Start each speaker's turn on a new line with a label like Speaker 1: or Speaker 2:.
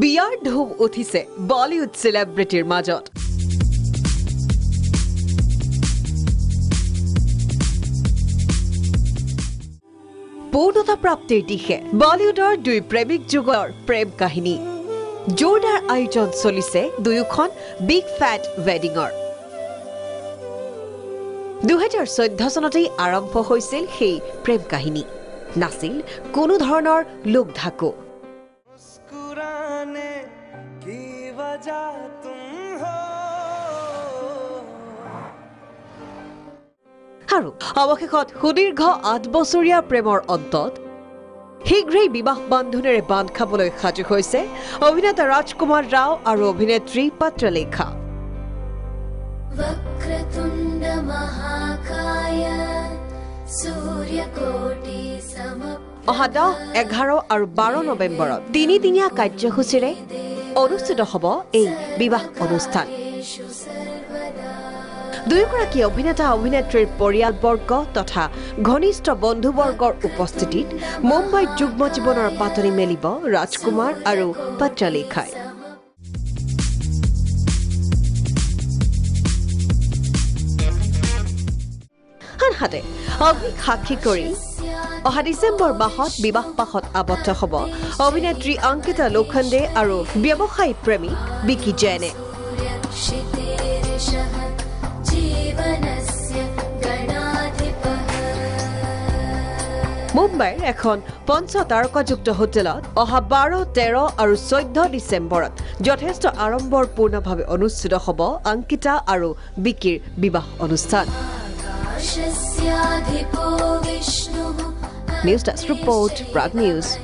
Speaker 1: বিয়াৰ ধুম উঠিছে বলিউড চেলিব্ৰিটিৰ মাজত। পূৰ্ণতা প্ৰাপ্তিৰ দিশে বলিউডৰ দুই প্ৰেমিক যুগৰ প্ৰেম কাহিনী। জোৰদাৰ আয়োজন চলিছে দুয়োখন বিগ ফেট ৱেডিঙৰ। দুহেজাৰ চৈধ্য চনতেই আৰম্ভ হৈছিল সেই প্ৰেম কাহিনী। নাছিল কোনো ধৰণৰ লোক ঢাকো
Speaker 2: वजह तुम हो
Speaker 1: আৰু অৱশেষত সুদীৰ্ঘ আঠ বছৰীয়া প্ৰেমৰ অন্তত শীঘ্ৰেই বিবাহ বান্ধোনেৰে বান্ধ খাবলৈ সাজু হৈছে অভিনেতা ৰাজকুমাৰ ৰাও আৰু অভিনেত্ৰী পাত্ৰলেখা
Speaker 3: वक्रतुण्ड महाकाय सूर्यकोटि
Speaker 1: অহা দহ এঘাৰ আৰু বাৰ নৱেম্বৰত তিনিদিনীয়া কাৰ্যসূচীৰে অনুষ্ঠিত হ'ব এই বিবাহ অনুষ্ঠান। দুয়োগৰাকী অভিনেতা অভিনেত্ৰীৰ পৰিয়ালবৰ্গ তথা ঘনিষ্ঠ বন্ধুবৰ্গৰ উপস্থিতিত মুম্বাইত যুগ্ম জীৱনৰ পাতনি মেলিব ৰাজকুমাৰ আৰু পত্ৰালেখাই আনহাতে অগ্নিক সাক্ষী কৰি অহা ডিচেম্বৰ মাহত বিবাহ পাশত আবদ্ধ হ'ব। অভিনেত্ৰী অংকিতা লোখণ্ডে আৰু ব্যৱসায়ী প্ৰেমী বিকি জৈনে। মুম্বাইৰ এখন পঞ্চতাৰকাযুক্ত হোটেলত অহা বাৰ তেৰ আৰু চৈধ্য ডিচেম্বৰত যথেষ্ট আড়ম্বৰপূৰ্ণভাৱে অনুষ্ঠিত হ'ব অংকিতা আৰু বিকিৰ বিবাহ অনুষ্ঠান। News Desk Report, Brad
Speaker 3: News.